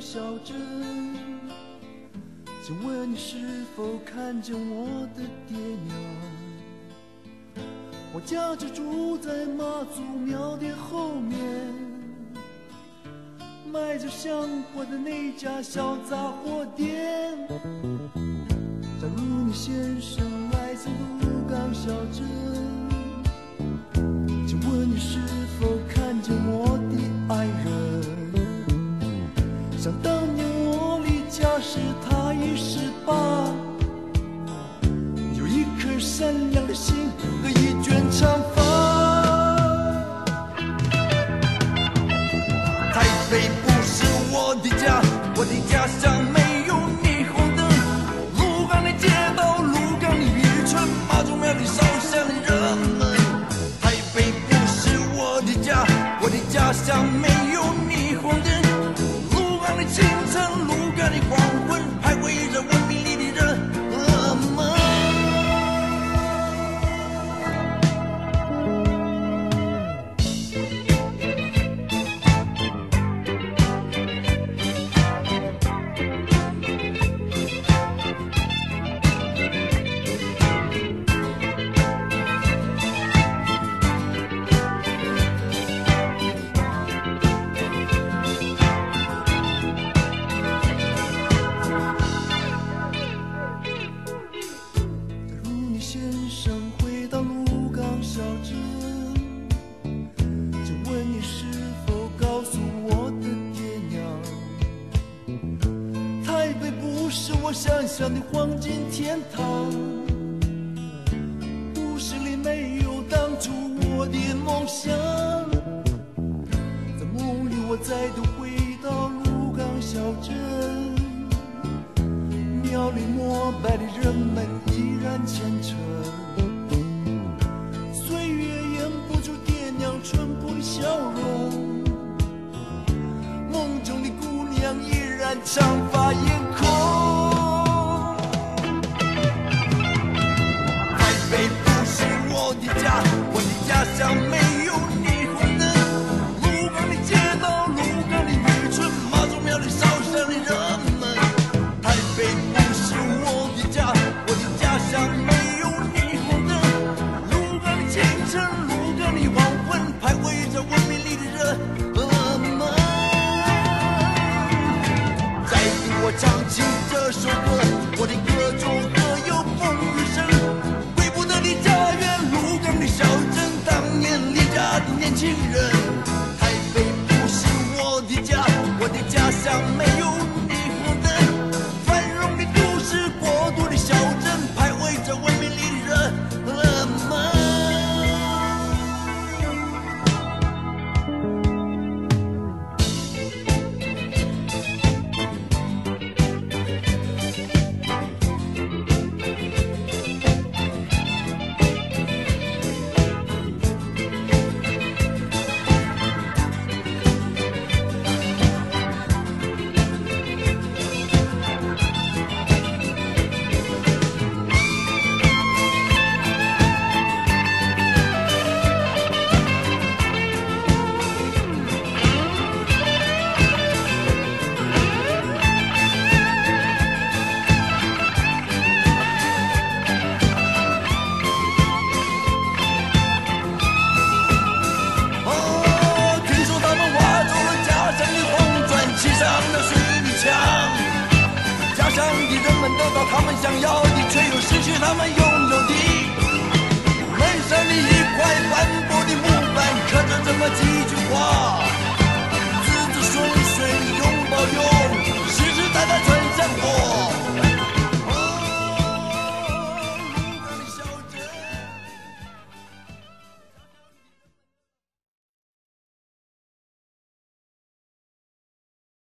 小镇。请问你是否看见我的爹娘？我家就住在妈祖庙的后面，卖着香火的那家小杂货店。假如你先生来自鹿港小镇，想当年我离家时，他已十八，有一颗善良的心和一卷长发。台北不是我的家，我的家乡没有霓虹灯。鹿港的街道，鹿港的渔村，妈祖庙里烧香的人们。台北不是我的家，我的家乡没有。鹿港的想象的黄金天堂，故事里没有当初我的梦想，在梦里我再度回到鹿港小镇。庙里膜拜的人们依然虔诚，岁月掩不住爹娘淳朴的笑容，梦中的姑娘依然长发。年轻人。要的却又失去他们拥有的。门上的一块斑驳的木板刻着这么几句话？